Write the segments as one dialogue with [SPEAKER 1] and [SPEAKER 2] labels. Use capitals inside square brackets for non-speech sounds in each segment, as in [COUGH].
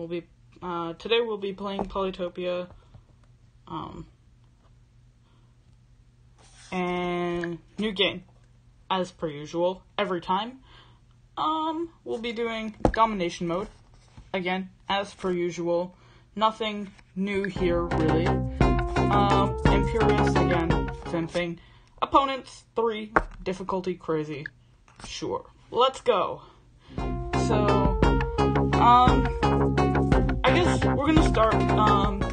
[SPEAKER 1] we'll be uh, today we'll be playing Polytopia. Um, and new game, as per usual, every time. Um, we'll be doing domination mode again, as per usual. Nothing new here, really. Um, again, same thing. Opponents three, difficulty crazy. Sure, let's go. So, um, I guess we're gonna start um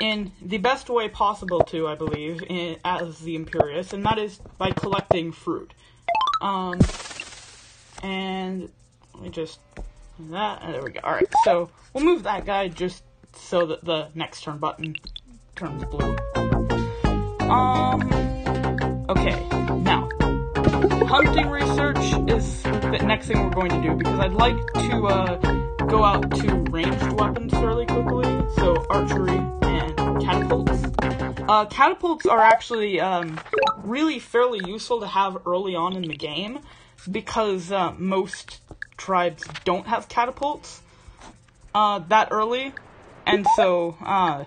[SPEAKER 1] in the best way possible to, I believe, in, as the Imperius, and that is by collecting fruit. Um, and let me just that. There we go. All right, so we'll move that guy just so that the next turn button turns blue. Um. Okay, now hunting research is the next thing we're going to do because I'd like to uh, go out to ranged weapons fairly quickly. So archery and catapults. Uh, catapults are actually um, really fairly useful to have early on in the game because uh, most tribes don't have catapults uh, that early, and so uh,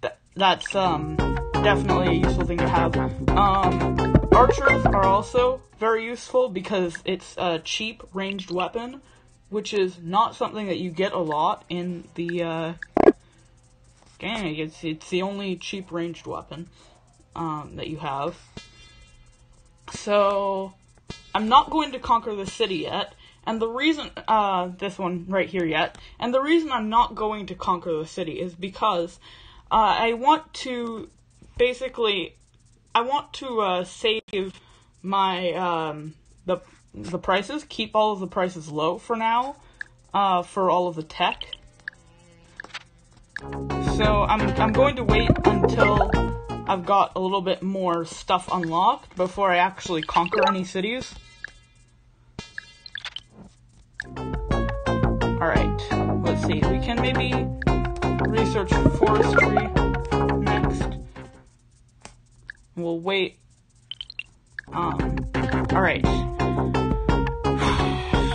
[SPEAKER 1] th- that's um, definitely a useful thing to have. Um, archers are also very useful because it's a cheap ranged weapon, which is not something that you get a lot in the uh, game. It's it's the only cheap ranged weapon um, that you have. So I'm not going to conquer the city yet. And the reason, uh, this one right here yet, and the reason I'm not going to conquer the city is because, uh, I want to, basically, I want to, uh, save my, um, the, the prices, keep all of the prices low for now, uh, for all of the tech. So I'm, I'm going to wait until I've got a little bit more stuff unlocked before I actually conquer any cities. Alright, let's see. We can maybe research forestry next. We'll wait. Um, alright.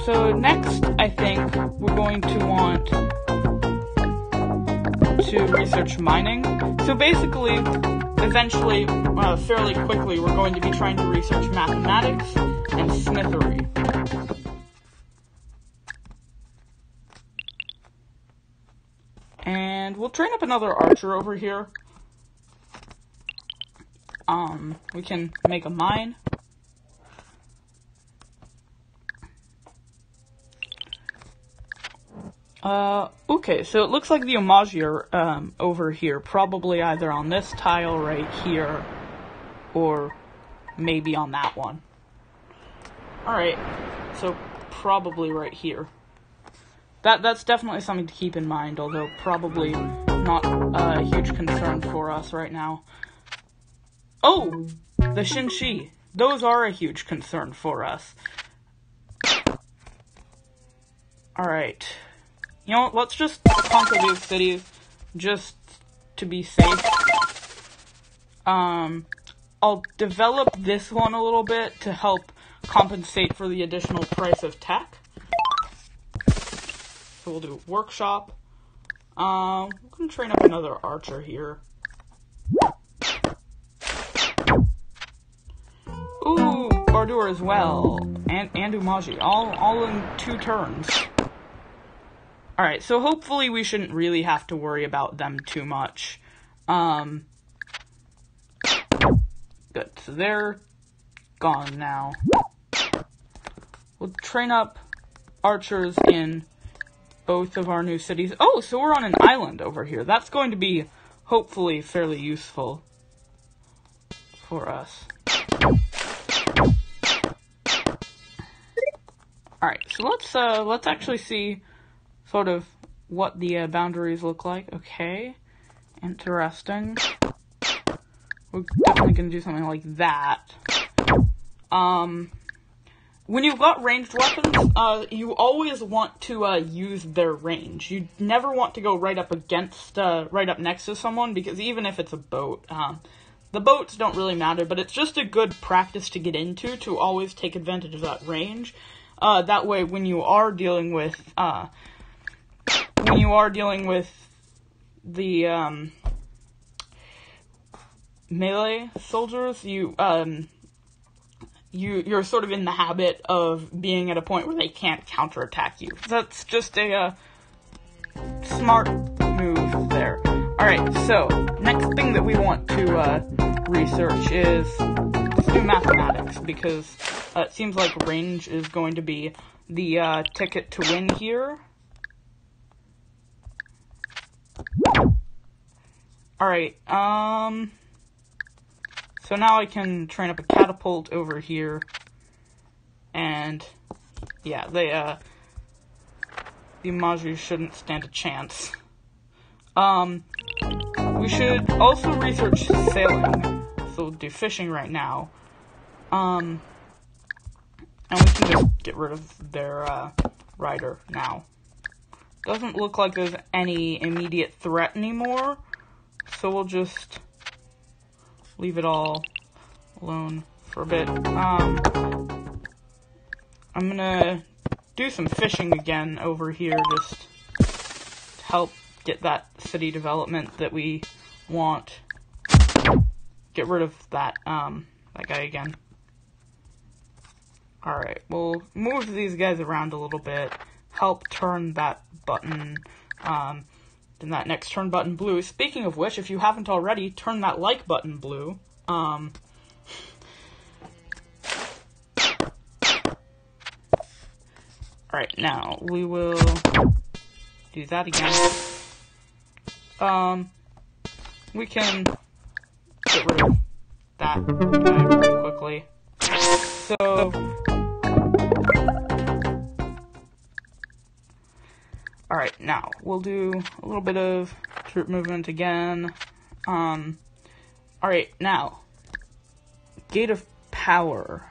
[SPEAKER 1] So next, I think we're going to want to research mining. So basically, eventually, uh, fairly quickly, we're going to be trying to research mathematics and smithery. And we'll train up another archer over here. Um, we can make a mine. Uh, okay, so it looks like the Oumaji are, um, over here. Probably either on this tile right here, or maybe on that one. Alright, so probably right here. That that's definitely something to keep in mind, although probably not a huge concern for us right now. Oh, the Xin-xi. Those are a huge concern for us. Alright. You know what, let's just conquer these cities just to be safe. Um, I'll develop this one a little bit to help compensate for the additional price of tech. So we'll do workshop. Um, we're gonna train up another archer here. Ooh, Bardur as well, and and Oumaji, all all in two turns. All right, so hopefully we shouldn't really have to worry about them too much. Um, good, so they're gone now. We'll train up archers in both of our new cities. Oh, so we're on an island over here. That's going to be hopefully fairly useful for us. All right, so let's uh, let's actually see sort of what the uh, boundaries look like. Okay, interesting. We're definitely gonna do something like that. Um, when you've got ranged weapons, uh, you always want to uh, use their range. You never want to go right up against, uh, right up next to someone because even if it's a boat, um, the boats don't really matter. But it's just a good practice to get into to always take advantage of that range. Uh, that way, when you are dealing with uh, when you are dealing with the um, melee soldiers, you um, you you're sort of in the habit of being at a point where they can't counterattack you. That's just a uh, smart move there. All right, so next thing that we want to uh, research is let's do mathematics because uh, it seems like range is going to be the uh, ticket to win here. All right, um. So now I can train up a catapult over here. And yeah, they uh the Oumaji shouldn't stand a chance. Um we should also research sailing. So we'll do fishing right now. Um and we can just get rid of their uh, rider now. Doesn't look like there's any immediate threat anymore. So we'll just leave it all alone for a bit. Um, I'm gonna do some fishing again over here just to help get that city development that we want. Get rid of that, um, that guy again. Alright, we'll move these guys around a little bit, help turn that button, um, then that next turn button blue. Speaking of which, if you haven't already, turn that like button blue. Um, Alright, now we will do that again. Um, we can get rid of that guy pretty quickly. So, Alright, now we'll do a little bit of troop movement again. Um, alright, now, Gate of Power.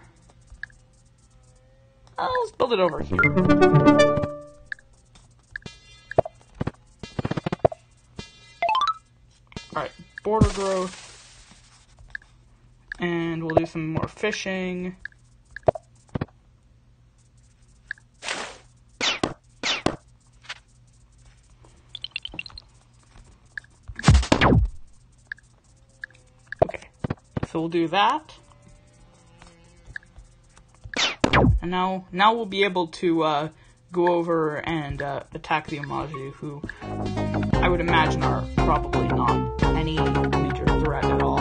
[SPEAKER 1] Uh, let's build it over here. Alright, border growth. And we'll do some more fishing. So we'll do that. And now, now we'll be able to uh, go over and uh, attack the Oumaji, who I would imagine are probably not any major threat at all.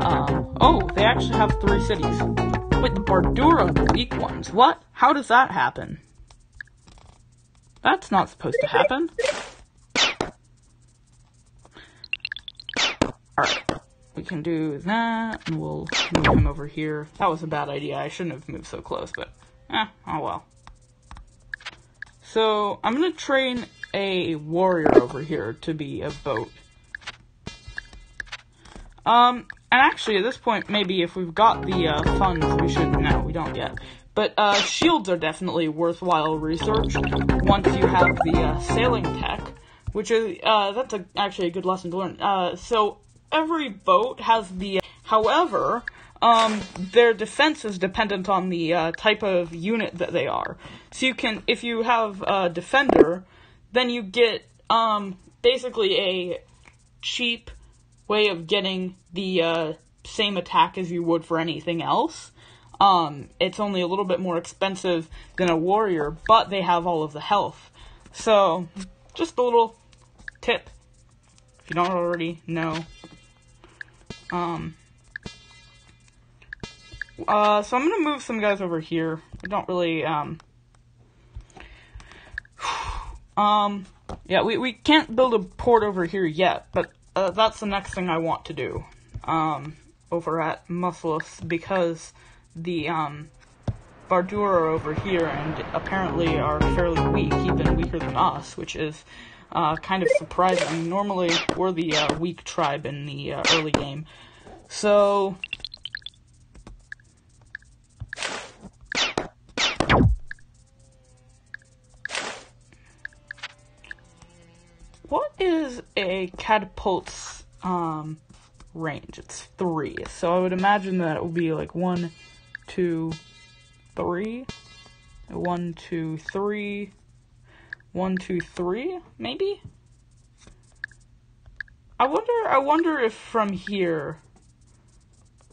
[SPEAKER 1] Um, oh, they actually have three cities. Wait, the Bardura the weak ones. What? How does that happen? That's not supposed to happen. Alright we can do that, and we'll move him over here. That was a bad idea. I shouldn't have moved so close, but eh, oh well. So, I'm gonna train a warrior over here to be a boat. Um, and actually, at this point, maybe if we've got the uh, funds, we should. No, we don't yet. But uh, shields are definitely worthwhile research once you have the uh, sailing tech, which is uh, that's a, actually a good lesson to learn. Uh, so every boat has the. However, um, their defense is dependent on the uh, type of unit that they are. So you can, if you have a defender, then you get um, basically a cheap way of getting the uh, same attack as you would for anything else. Um, it's only a little bit more expensive than a warrior, but they have all of the health. So, just a little tip if you don't already know. Um. Uh, so I'm gonna move some guys over here. I don't really, um. [SIGHS] Um, yeah, we, we can't build a port over here yet, but uh, that's the next thing I want to do. Um, over at Muscleless, because the, um, Bardura are over here and apparently are fairly weak, even weaker than us, which is uh, kind of surprising. Normally, we're the uh, weak tribe in the uh, early game. So, what is a catapult's um, range? It's three. So I would imagine that it would be like one, two, three, one, two, three, one, two, three, maybe. I wonder. I wonder if from here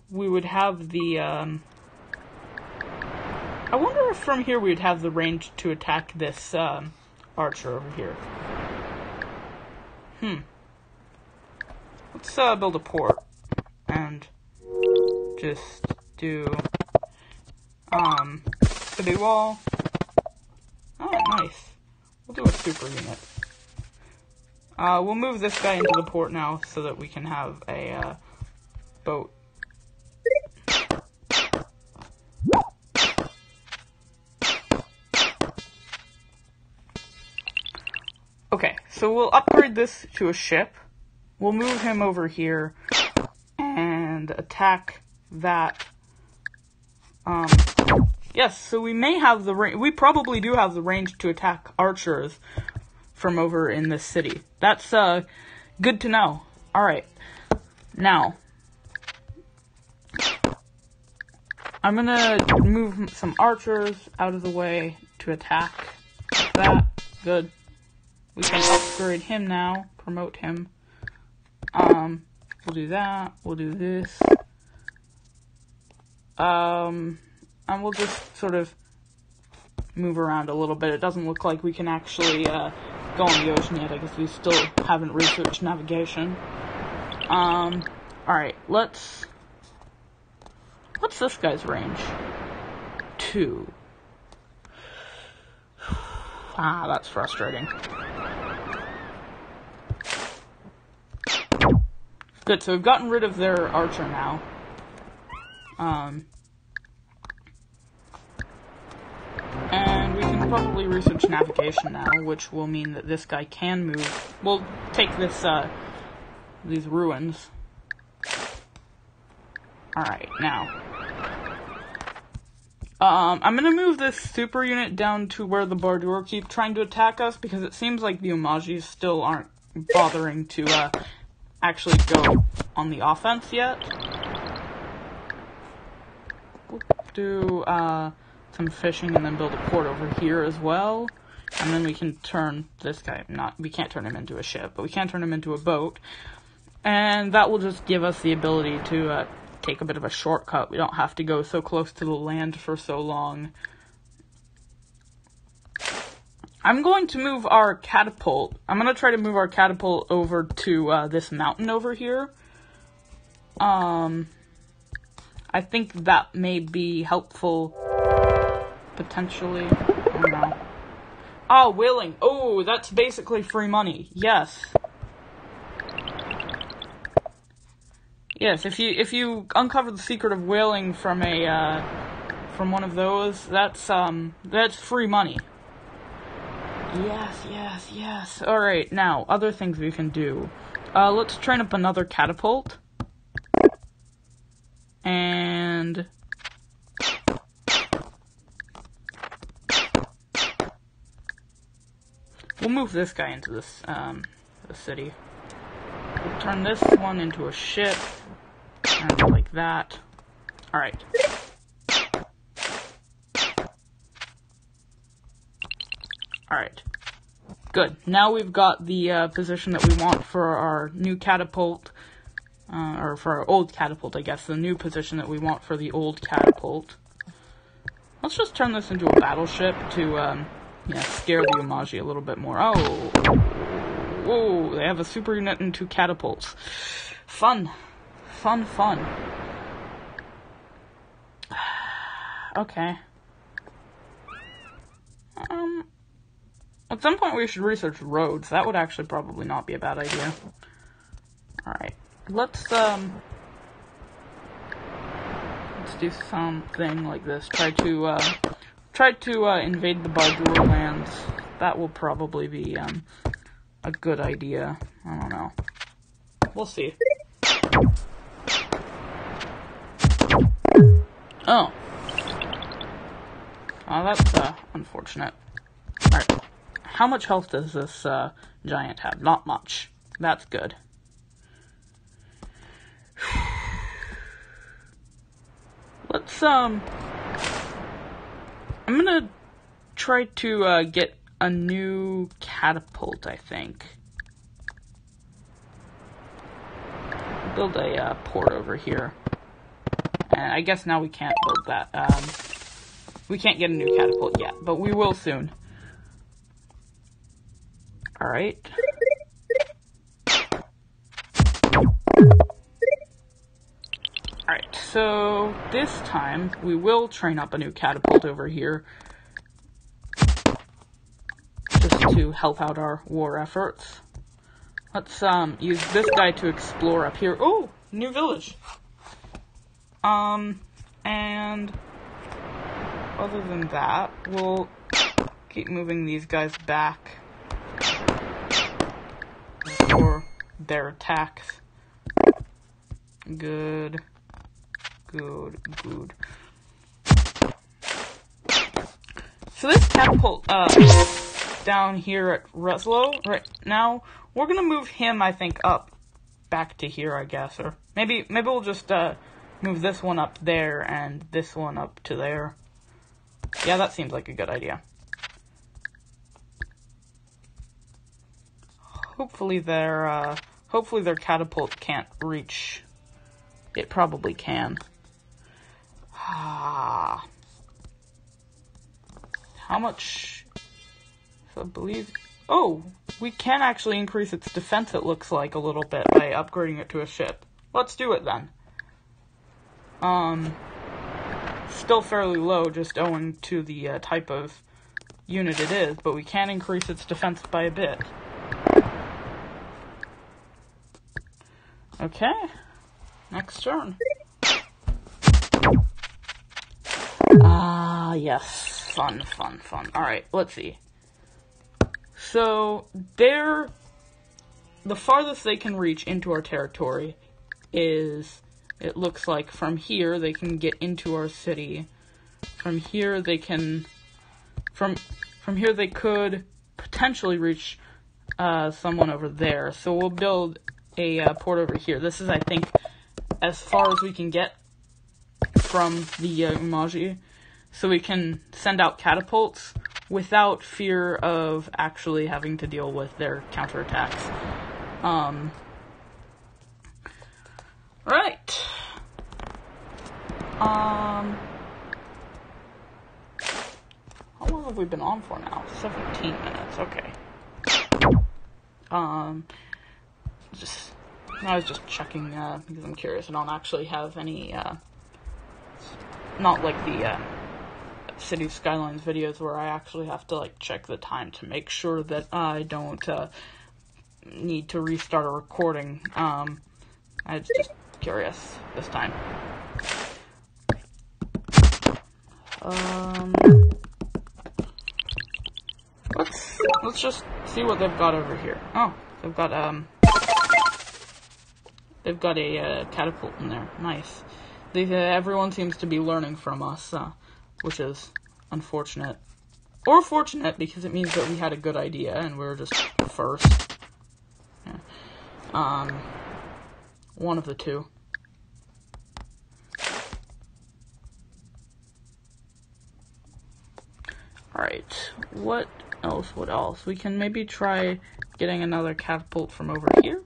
[SPEAKER 1] we would have the. Um, I wonder if from here we would have the range to attack this um, archer over here. Hmm. Let's uh, build a port and just do um city wall. Oh, nice. We'll do a super unit. Uh, we'll move this guy into the port now so that we can have a uh, boat. Okay, so we'll upgrade this to a ship. We'll move him over here and attack that. Um, yes, so we may have the range. We probably do have the range to attack archers from over in this city. That's uh, good to know. All right, now I'm gonna move some archers out of the way to attack that. Good. We can upgrade him now, promote him. Um, we'll do that. We'll do this. Um, and we'll just sort of move around a little bit. It doesn't look like we can actually uh, go on the ocean yet. I guess we still haven't researched navigation. Um, alright, let's... What's this guy's range? Two. Ah, that's frustrating. Good, so we've gotten rid of their archer now. Um, research navigation now, which will mean that this guy can move. We'll take this, uh, these ruins. Alright, now. Um, I'm gonna move this super unit down to where the Bardur keep trying to attack us, because it seems like the Oumajis still aren't bothering to, uh, actually go on the offense yet. We'll do uh, some fishing and then build a port over here as well. And then we can turn this guy, not, we can't turn him into a ship, but we can turn him into a boat. And that will just give us the ability to uh, take a bit of a shortcut. We don't have to go so close to the land for so long. I'm going to move our catapult. I'm going to try to move our catapult over to uh, this mountain over here. Um, I think that may be helpful, potentially. I don't know. Oh, whaling. Oh, that's basically free money. Yes. Yes, if you if you uncover the secret of whaling from a uh, from one of those, that's um that's free money. Yes, yes, yes. Alright, now, other things we can do. Uh, let's train up another catapult. And... We'll move this guy into this, um, the city. We'll turn this one into a ship. Like that. Alright. Alright. Good. Now we've got the uh, position that we want for our new catapult. Uh, or for our old catapult, I guess. The new position that we want for the old catapult. Let's just turn this into a battleship to, um, yeah, scare the Oumaji a little bit more. Oh! Whoa, they have a super unit and two catapults. Fun. Fun, fun. [SIGHS] okay. Um, at some point we should research roads. That would actually probably not be a bad idea. Alright. Let's, um... Let's do something like this. Try to, uh... Try to, uh, invade the Bardur lands. That will probably be, um... A good idea. I don't know. We'll see. Oh. Oh, that's, uh, unfortunate. Alright. How much health does this uh, giant have? Not much. That's good. [SIGHS] Let's, um... I'm gonna try to uh, get a new catapult, I think. Build a uh, port over here. And I guess now we can't build that. Um, we can't get a new catapult yet, but we will soon. Alright. So this time we will train up a new catapult over here just to help out our war efforts. Let's um use this guy to explore up here. Oh, new village. Um, and other than that, we'll keep moving these guys back for their attacks. Good, good, good. So this catapult, uh, down here at Reslow right now, we're gonna move him, I think, up back to here, I guess, or maybe maybe we'll just uh, move this one up there and this one up to there. Yeah, that seems like a good idea. Hopefully their uh, hopefully their catapult can't reach. It probably can. Ah. How much? I believe. Oh, we can actually increase its defense. It looks like a little bit by upgrading it to a ship. Let's do it then. Um, still fairly low, just owing to the uh, type of unit it is, but we can increase its defense by a bit. Okay, next turn. Ah, yes. Fun, fun, fun. Alright, let's see. So, they're. The farthest they can reach into our territory is. It looks like from here they can get into our city. From here they can. From from here they could potentially reach uh, someone over there. So we'll build a uh, port over here. This is, I think, as far as we can get from the uh, Oumaji. So we can send out catapults without fear of actually having to deal with their counterattacks. Um, right. Um, how long have we been on for now? 17 minutes, okay. Um, just, I was just checking, uh, because I'm curious. I don't actually have any, uh, not like the, uh, City Skylines videos where I actually have to like check the time to make sure that I don't uh, need to restart a recording. Um, I was just curious this time. Um, let's let's just see what they've got over here. Oh, they've got um, they've got a uh, catapult in there. Nice. They, uh, everyone seems to be learning from us. Uh, which is unfortunate. Or fortunate because it means that we had a good idea and we are just first. Yeah. Um, one of the two. Alright, what else? What else? We can maybe try getting another catapult from over here.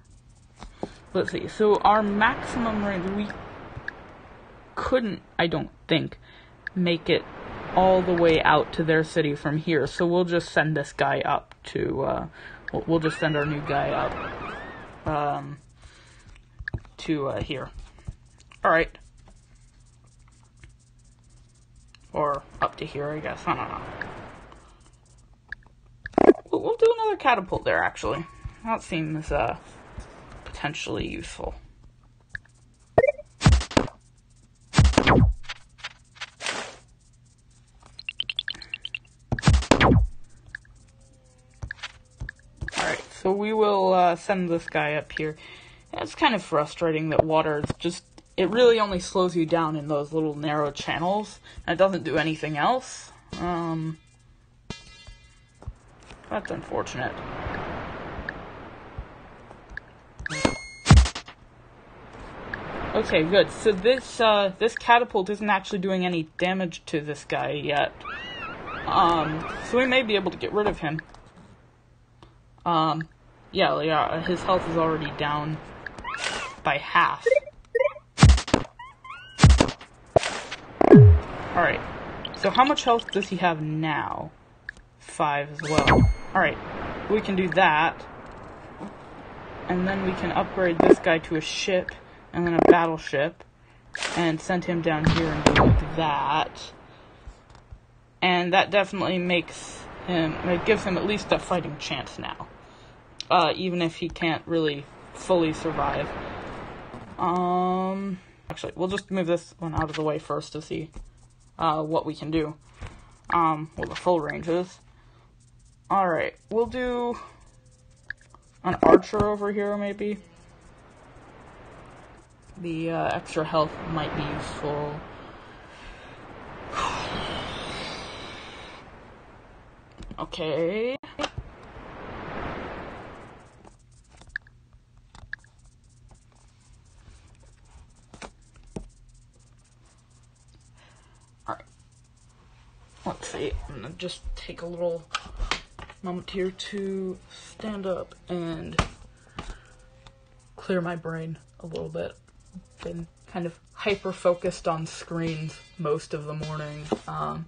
[SPEAKER 1] Let's see. So our maximum range, we couldn't, I don't think, make it all the way out to their city from here. So we'll just send this guy up to, uh, we'll, just send our new guy up, um, to, uh, here. Alright. Or up to here, I guess. I don't know. We'll, we'll do another catapult there, actually. That seems, uh, potentially useful. So we will uh, send this guy up here. It's kind of frustrating that water is just, it really only slows you down in those little narrow channels, and it doesn't do anything else. Um, that's unfortunate. Okay, good. So this uh, this catapult isn't actually doing any damage to this guy yet. Um, so we may be able to get rid of him. Um, yeah, yeah, uh, his health is already down by half. Alright, so how much health does he have now? Five as well. Alright, we can do that. And then we can upgrade this guy to a ship, and then a battleship, and send him down here and do that. And that definitely makes him, it gives him at least a fighting chance now. Uh, even if he can't really fully survive. Um, actually, we'll just move this one out of the way first to see uh, what we can do. Um, well, the full ranges. Alright, we'll do an archer over here, maybe. The uh, extra health might be useful. [SIGHS] okay. Alright. I'm gonna just take a little moment here to stand up and clear my brain a little bit. Been kind of hyper focused on screens most of the morning. Um,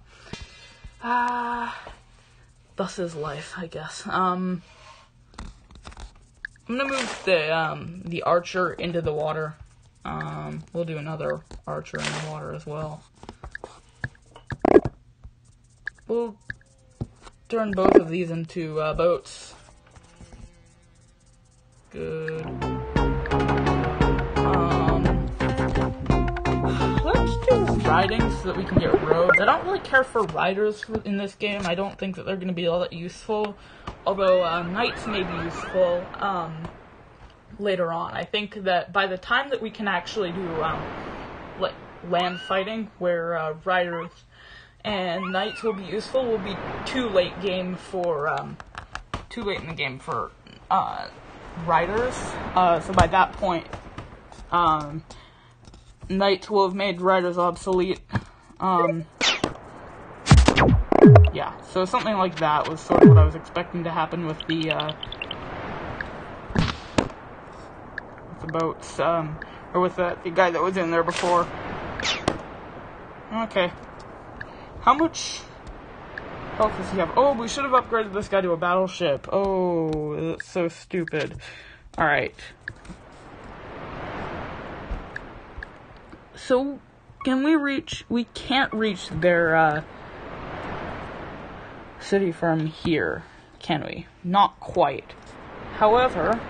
[SPEAKER 1] ah, thus is life, I guess. Um, I'm gonna move the um, the archer into the water. Um, we'll do another archer in the water as well. We'll turn both of these into uh, boats. Good. Um, let's do riding so that we can get roads. I don't really care for riders in this game. I don't think that they're going to be all that useful. Although uh, knights may be useful um, later on. I think that by the time that we can actually do um, like land fighting, where uh, riders and knights will be useful will be too late game for um, too late in the game for uh, riders. Uh, so by that point, um, knights will have made riders obsolete. Um, yeah, so something like that was sort of what I was expecting to happen with the uh, with the boats, um, or with the, the guy that was in there before. Okay. How much health does he have? Oh, we should have upgraded this guy to a battleship. Oh, that's so stupid. Alright. So, can we reach... We can't reach their, uh, city from here, can we? Not quite. However,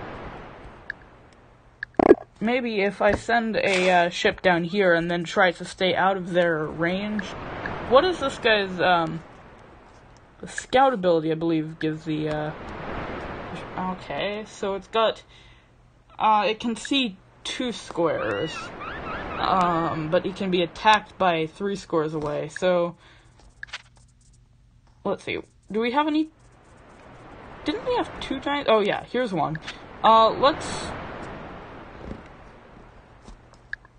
[SPEAKER 1] maybe if I send a uh, ship down here and then try to stay out of their range, what is this guy's, um, the scout ability, I believe, gives the, uh, okay, so it's got, uh, it can see two squares, um, but it can be attacked by three squares away, so, let's see, do we have any, didn't we have two giant, oh yeah, here's one, uh, let's,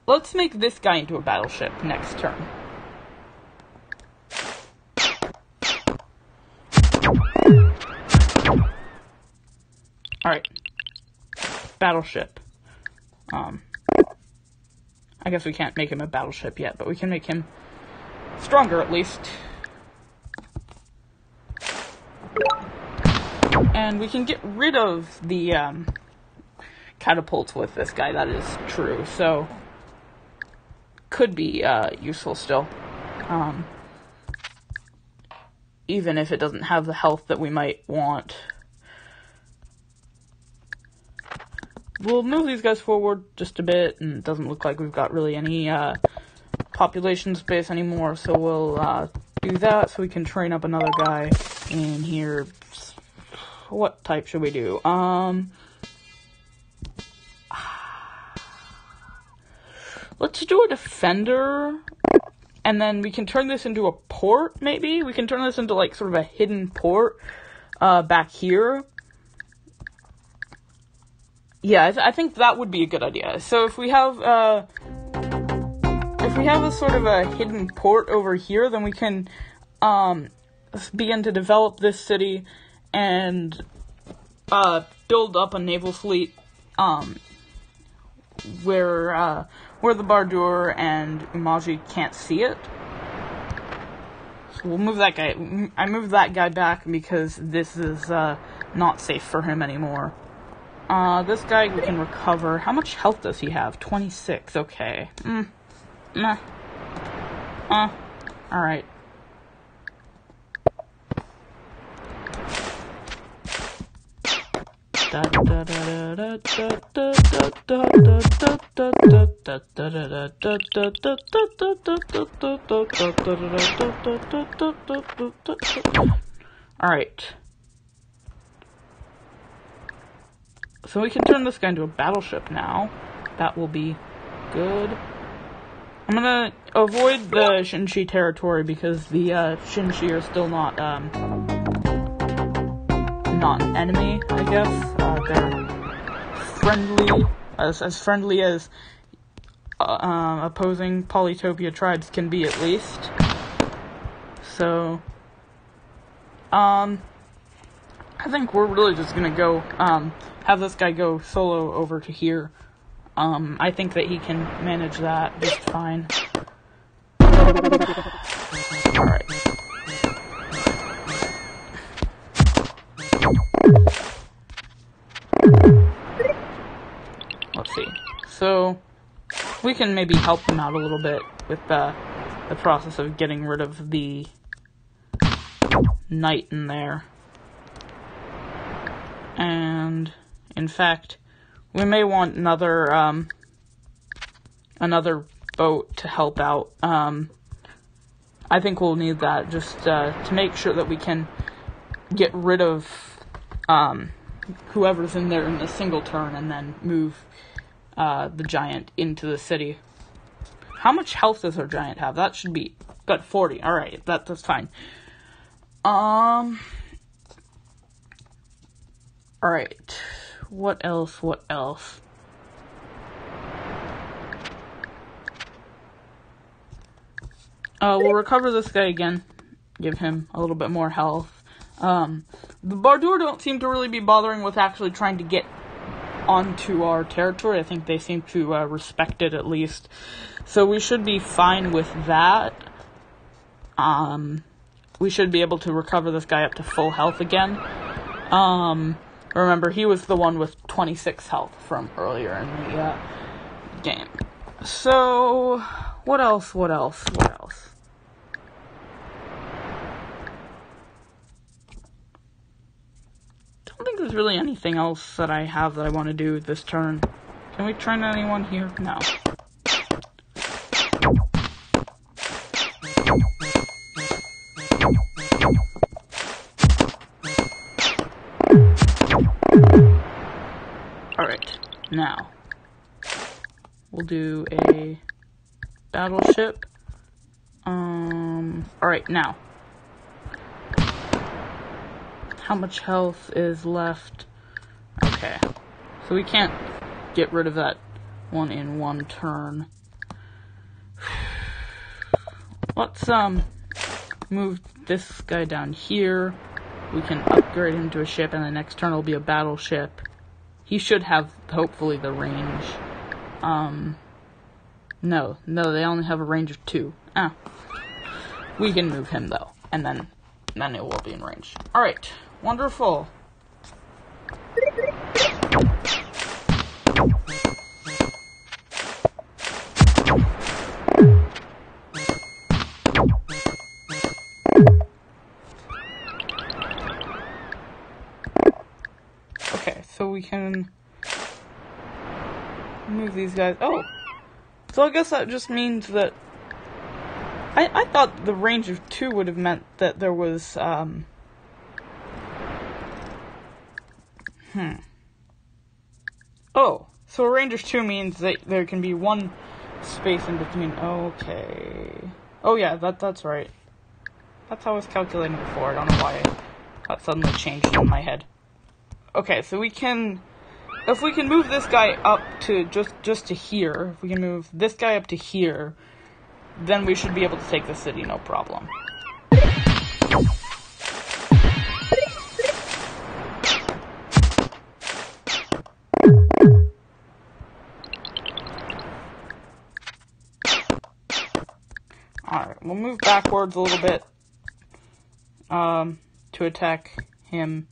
[SPEAKER 1] let's make this guy into a battleship next turn. Alright. Battleship. Um, I guess we can't make him a battleship yet, but we can make him stronger at least. And we can get rid of the um, catapults with this guy, that is true. So, could be uh, useful still. Um, even if it doesn't have the health that we might want. We'll move these guys forward just a bit, and it doesn't look like we've got really any uh, population space anymore, so we'll uh, do that so we can train up another guy in here. What type should we do? Um, let's do a defender, and then we can turn this into a port, maybe? We can turn this into, like, sort of a hidden port uh, back here yeah, I, th- I, think that would be a good idea. So if we have uh, if we have a sort of a hidden port over here, then we can um, begin to develop this city and uh, build up a naval fleet um, where uh, where the Bardur and Oumaji can't see it. So we'll move that guy. I moved that guy back because this is uh, not safe for him anymore. Uh, this guy we can recover. How much health does he have? 26. Okay. Mm. Nah. Uh. Alright. Alright. So we can turn this guy into a battleship now. That will be good. I'm gonna avoid the Xin-xi territory because the uh, Xin-xi are still not um, not an enemy. I guess uh, they're friendly, as as friendly as uh, um, opposing Polytopia tribes can be, at least. So, um, I think we're really just gonna go um, have this guy go solo over to here. Um, I think that he can manage that just fine. Alright. Let's see. So, we can maybe help him out a little bit with the, the process of getting rid of the knight in there. And, in fact, we may want another um, another boat to help out. Um, I think we'll need that just uh, to make sure that we can get rid of um, whoever's in there in a single turn and then move uh, the giant into the city. How much health does our giant have? That should be got 40. All right, that, that's fine. Um. All right what else? What else? Uh, we'll recover this guy again. Give him a little bit more health. Um, the Bardur don't seem to really be bothering with actually trying to get onto our territory. I think they seem to uh, respect it at least. So we should be fine with that. Um, we should be able to recover this guy up to full health again. Um, Remember, he was the one with 26 health from earlier in the uh, game. So, what else? What else? What else? Don't think there's really anything else that I have that I want to do this turn. Can we train anyone here? No. Now, we'll do a battleship. Um, alright, now. How much health is left? Okay. So we can't get rid of that one in one turn. Let's, um, move this guy down here. We can upgrade him to a ship, and the next turn will be a battleship he should have hopefully the range. Um, no, no, they only have a range of two. Ah, we can move him though, and then then it will be in range. All right, wonderful. Can move these guys. Oh, so I guess that just means that I I thought the range of two would have meant that there was um. Hmm. Oh, so a range of two means that there can be one space in between. Okay. Oh yeah, that that's right. That's how I was calculating before. I don't know why that suddenly changed in my head. Okay, so we can, if we can move this guy up to just, just to here, if we can move this guy up to here, then we should be able to take the city, no problem. Alright, we'll move backwards a little bit um, to attack him.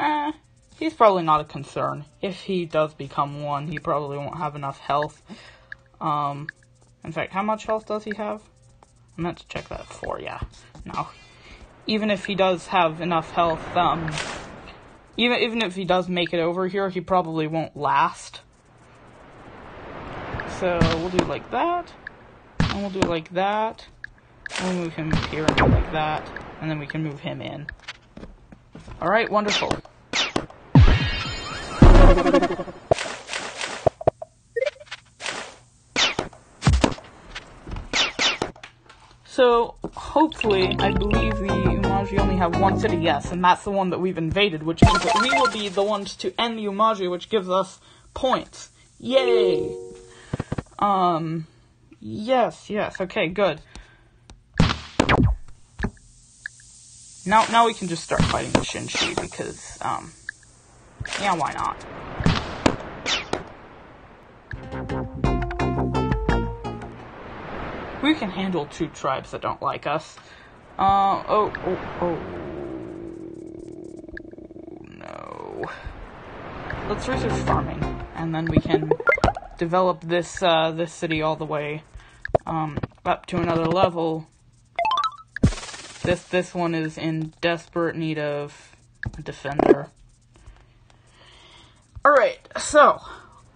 [SPEAKER 1] Eh, he's probably not a concern. If he does become one, he probably won't have enough health. Um, in fact, how much health does he have? I meant to check that for yeah. No. Even if he does have enough health, um, even, even if he does make it over here, he probably won't last. So, we'll do like that, and we'll do like that. We'll move him here and like that, and then we can move him in. Alright, wonderful. So, hopefully, I believe the Oumaji only have one city, yes, and that's the one that we've invaded, which means that we will be the ones to end the Oumaji, which gives us points. Yay! Um, yes, yes, okay, good. Now, now we can just start fighting the Xin-xi, because, um, yeah, why not? We can handle two tribes that don't like us. Uh, oh, oh, oh. No. Let's research farming, and then we can develop this, uh, this city all the way, um, up to another level. This, this one is in desperate need of a defender. Alright, so,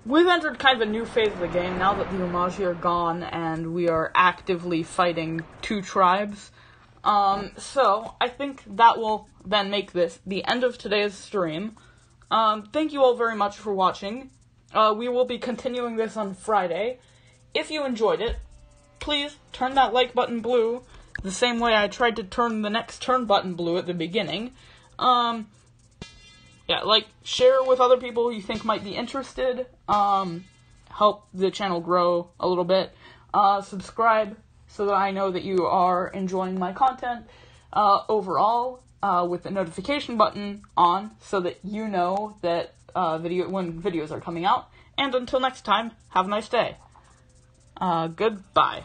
[SPEAKER 1] We've entered kind of a new phase of the game now that the Oumaji are gone and we are actively fighting two tribes. Um, so, I think that will then make this the end of today's stream. Um, thank you all very much for watching. Uh, we will be continuing this on Friday. If you enjoyed it, please turn that like button blue the same way I tried to turn the next turn button blue at the beginning. Um, yeah, like share with other people you think might be interested. Um, help the channel grow a little bit. Uh, subscribe so that I know that you are enjoying my content uh, overall. Uh, with the notification button on, so that you know that uh, video when videos are coming out. And until next time, have a nice day. Uh, goodbye.